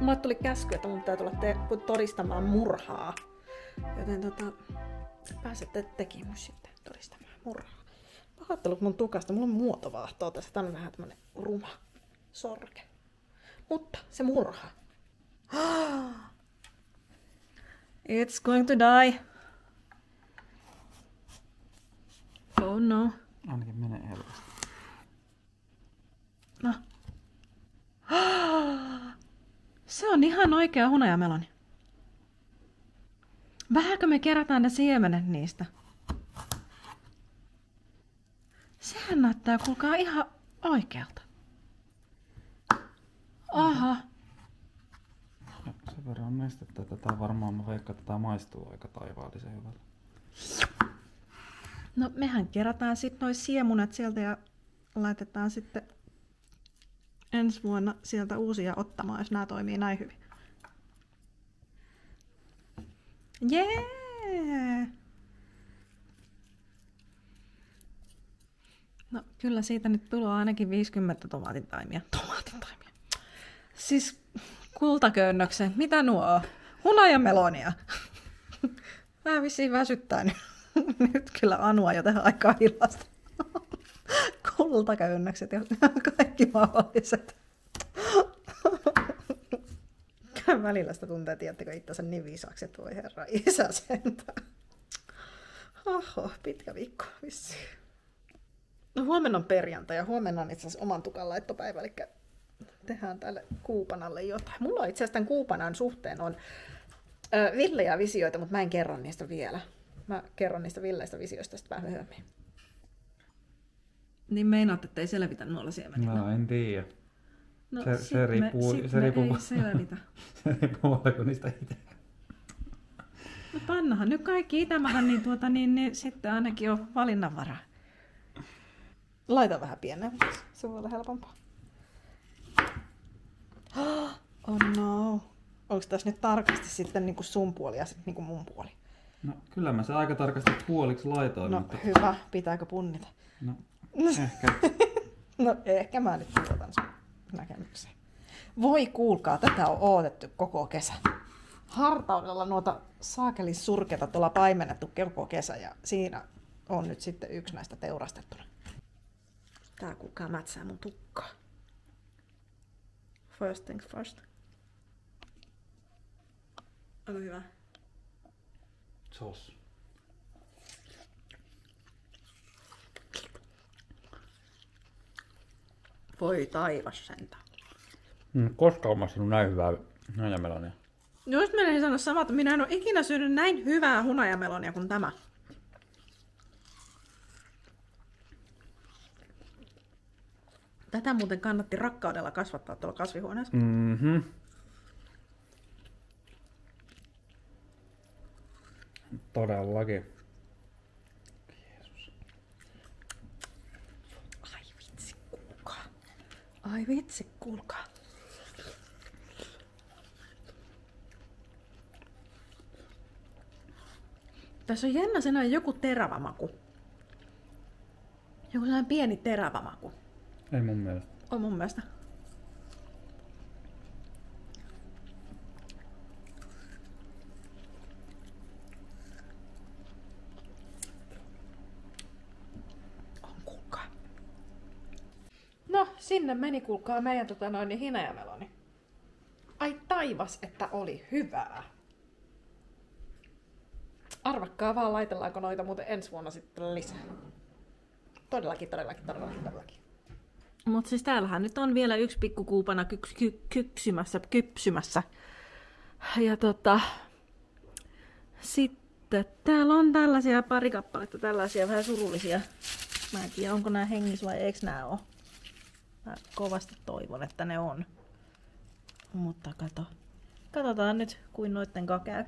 mulle tuli käsky, että mun pitää tulla te- todistamaan murhaa. Joten tota, pääsette tekin mun sitten todistamaan murhaa. Pahoittelut mun tukasta, mulla on muotovaahtoa tässä. Tää on vähän tämmönen ruma sorke. Mutta se murha. It's going to die. Oh no. Ainakin menee helposti. No. Se on ihan oikea hunajameloni. Vähänkö me kerätään ne siemenet niistä? Sehän näyttää, kuulkaa, ihan oikealta. Aha. Ja sen verran nestettä, että tää varmaan mä veikkaan, että tää maistuu aika taivaallisen hyvältä. No mehän kerätään sitten noin siemunat sieltä ja laitetaan sitten ensi vuonna sieltä uusia ottamaan, jos nämä toimii näin hyvin. Jee! Yeah! No kyllä siitä nyt tulee ainakin 50 tomaatintaimia. Tomaatintaimia. Siis kultaköynnöksen. Mitä nuo on? Hunajamelonia. Vähän vissiin väsyttää nyt. Nyt kyllä Anua jo tähän aikaan illasta. Kultaköynnökset ja kaikki mahdolliset. Välillä sitä tuntee, tiedättekö itsensä niin viisaaksi, että voi herra isä sentään. Oho, pitkä viikko vissiin. No huomenna on perjantai ja huomenna on itse asiassa oman tukan laittopäivä, eli tehdään tälle kuupanalle jotain. Mulla itse asiassa tämän kuupanan suhteen on villejä visioita, mutta mä en kerro niistä vielä. Mä kerron niistä villeistä visioista sitten vähän myöhemmin. Niin meinaat, että ei selvitä nuolla siemenillä? No en tiedä. No, Se- se riippuu- me, se me riippuu- ei selvitä. Se riippuu paljon niistä itse. No pannahan nyt kaikki itämähän, niin, tuota, niin, niin sitten ainakin on valinnanvaraa. Laita vähän pienemmäksi, se voi olla helpompaa. Oh no. Onko tässä nyt tarkasti sitten niin kuin sun puoli ja sitten niin kuin mun puoli? No kyllä mä se aika tarkasti puoliksi laitoin, No mutta hyvä, pitääkö punnita? no, ehkä. No ehkä mä nyt tuotan sun näkemykseen. Voi kuulkaa, tätä on odotettu koko kesä. Hartaudella noita saakelin surkeita tuolla paimennettu koko kesä ja siinä on nyt sitten yksi näistä teurastettuna. Tää kuulkaa mätsää mun tukkaa. First things first. Onko hyvä? Sos. Voi taivas sentään. Mm, koska on maistanut näin hyvää hunajamelonia? Just menin sanoa samaa, että minä en ole ikinä syönyt näin hyvää hunajamelonia kuin tämä. Tätä muuten kannatti rakkaudella kasvattaa tuolla kasvihuoneessa. Mhm. Todellakin. Ai vitsi, kuulkaa. Ai vitsi, kuulkaa. Tässä on jännä sellainen joku terävä maku. Joku sellainen pieni terävä maku. Ei mun mielestä. On mun mielestä. On kuulkaa. No, sinne meni kuulkaa meidän tota noin niin hinejameloni. Ai taivas, että oli hyvää. Arvakkaa vaan, laitellaanko noita muuten ensi vuonna sitten lisää. Todellakin, todellakin, todellakin, todellakin. Mutta siis täällähän nyt on vielä yksi pikkukuupana kyks, ky, kypsymässä, kypsymässä. Ja tota, sitten täällä on tällaisia pari kappaletta, tällaisia vähän surullisia. Mä en tiedä, onko nämä hengissä vai eikö nämä ole. Mä kovasti toivon, että ne on. Mutta kato. Katsotaan nyt, kuin noitten käy.